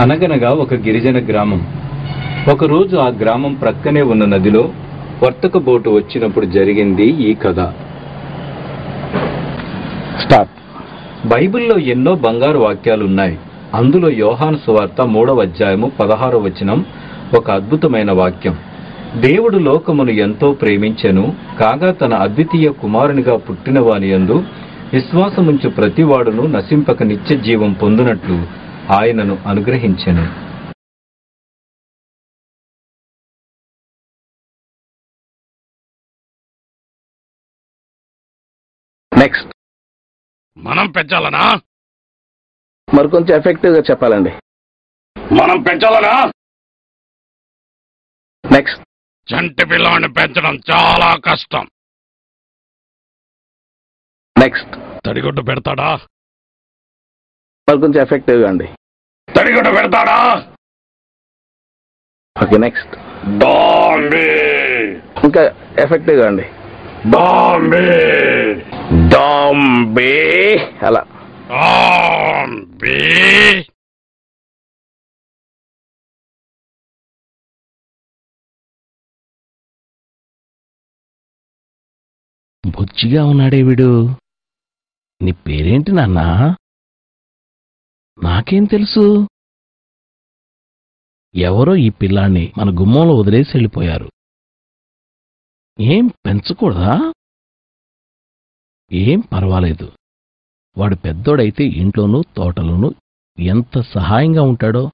అనగనగా ఒక గిరిజన గ్రామం. ఒకరోజు ఆ గ్రామం ప్రక్కనే ఉన్న నదిలో వర్తక బోటు వచ్చినప్పుడు జరిగింది ఈ కథ. స్టార్ట్ బైబిల్లో ఎన్నో బంగారు వాక్యాలున్నాయి. అందులో యోహాను సువార్త మూడవ అధ్యాయము పదహారవ వచనం ఒక అద్భుతమైన వాక్యం. దేవుడు లోకమును ఎంతో ప్రేమించెను కాగా తన అద్వితీయ కుమారునిగా పుట్టిన వాని యందు విశ్వాసముంచు ప్రతివాడును నశింపక నిత్య జీవం పొందునట్లు. ఆయనను అనుగ్రహించెను. నెక్స్ట్ మనం పెంచాలనా? మరి కొంచెం ఎఫెక్టివ్గా చెప్పాలండి. మనం పెంచాలనా? నెక్స్ట్ చంటి పిల్లాన్ని పెంచడం చాలా కష్టం. నెక్స్ట్ తడిగుడ్డు పెడతాడా? మరి కొంచెం ఎఫెక్టివ్గా అండి. తడిగుడ్డు పెడతాడా? Okay next Bombay. ఇంకా ఎఫెక్టివ్గా అండి. బాంబే. డాంబే. అలా. బుచ్చిగా ఉన్నాడే వీడు. నీ పేరేంటి నాన్నా? నాకేం తెలుసు? ఎవరో ఈ పిల్లాన్ని మన గుమ్మంలో వదిలేసి వెళ్ళిపోయారు. ఏం పెంచకూడదా? ఏం పర్వాలేదు. వాడు పెద్దోడైతే ఇంట్లోనూ తోటలోనూ ఎంత సహాయంగా ఉంటాడో